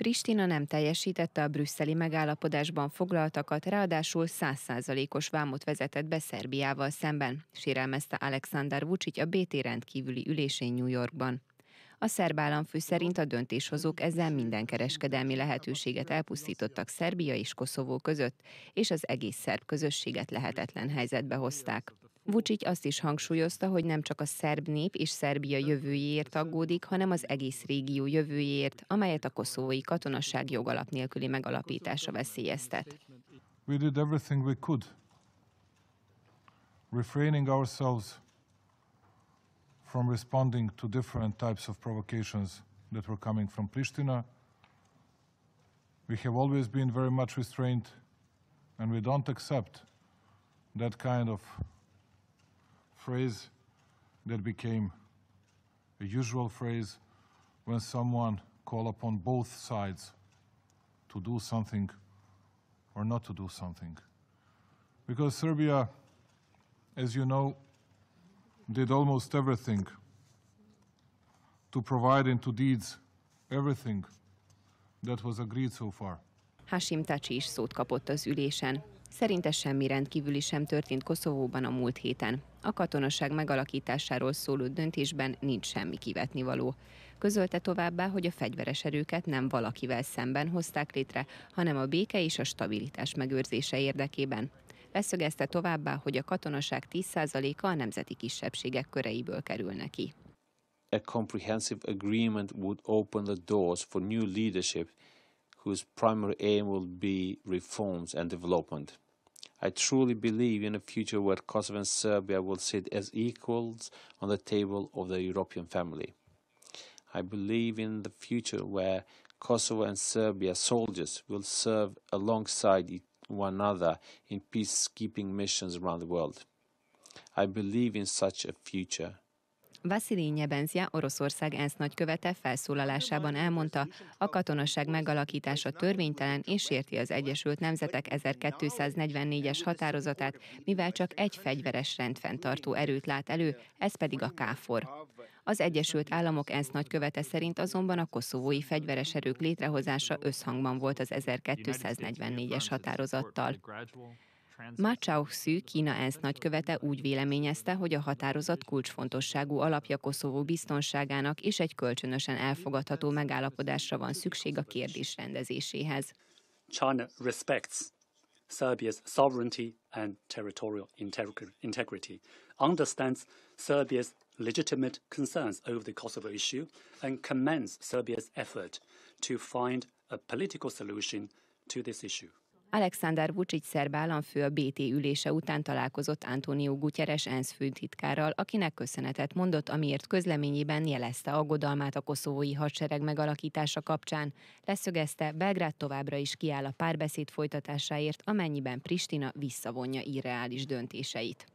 Pristina nem teljesítette a brüsszeli megállapodásban foglaltakat, ráadásul 100%-os vámot vezetett be Szerbiával szemben, sérelmezte Alexander Vucic a BT rendkívüli ülésén New Yorkban. A szerb államfő szerint a döntéshozók ezzel minden kereskedelmi lehetőséget elpusztítottak Szerbia és Koszovó között, és az egész szerb közösséget lehetetlen helyzetbe hozták. Vucic azt is hangsúlyozta, hogy nem csak a szerb nép és Szerbia jövőjéért aggódik, hanem az egész régió jövőjéért, amelyet a koszovói katonaság jogalap nélküli megalapítása veszélyeztet. We did everything we could, refraining ourselves from responding to different types of provocations that were coming from Pristina. We have always been very much restrained, and we don't accept that kind of phrase that became a usual phrase when someone call upon both sides to do something or not to do something. Because Serbia, as you know, did almost everything to provide into deeds everything that was agreed so far. Hashim Tachi is szót kapott az ülésen. Szerinte semmi rendkívüli sem történt Koszovóban a múlt héten. A katonaság megalakításáról szóló döntésben nincs semmi kivetnivaló. Közölte továbbá, hogy a fegyveres erőket nem valakivel szemben hozták létre, hanem a béke és a stabilitás megőrzése érdekében. Leszögezte továbbá, hogy a katonaság 10%-a a nemzeti kisebbségek köreiből kerül neki. A comprehensive agreement would open the doors for new leadership whose primary aim will be reforms and development. I truly believe in a future where Kosovo and Serbia will sit as equals on the table of the European family. I believe in the future where Kosovo and Serbia soldiers will serve alongside one another in peacekeeping missions around the world. I believe in such a future. Vasilij Nyebenzia, Oroszország ENSZ nagykövete felszólalásában elmondta, a katonaság megalakítása törvénytelen és sérti az Egyesült Nemzetek 1244-es határozatát, mivel csak egy fegyveres rendfenntartó erőt lát elő, ez pedig a KFOR. Az Egyesült Államok ENSZ nagykövete szerint azonban a koszovói fegyveres erők létrehozása összhangban volt az 1244-es határozattal. Ma Chao-Xu, Kína ENSZ nagykövete úgy véleményezte, hogy a határozat kulcsfontosságú alapja Koszovó biztonságának és egy kölcsönösen elfogadható megállapodásra van szükség a kérdés rendezéséhez. China respects Serbia's sovereignty and territorial integrity, understands Serbia's legitimate concerns over the Kosovo issue, and commends Serbia's effort to find a political solution to this issue. Alexander Vucic szerb államfő a BT ülése után találkozott Antonio Guterres ENSZ főtitkárral, akinek köszönetet mondott, amiért közleményében jelezte aggodalmát a koszovói hadsereg megalakítása kapcsán. Leszögezte, Belgrád továbbra is kiáll a párbeszéd folytatásáért, amennyiben Pristina visszavonja irreális döntéseit.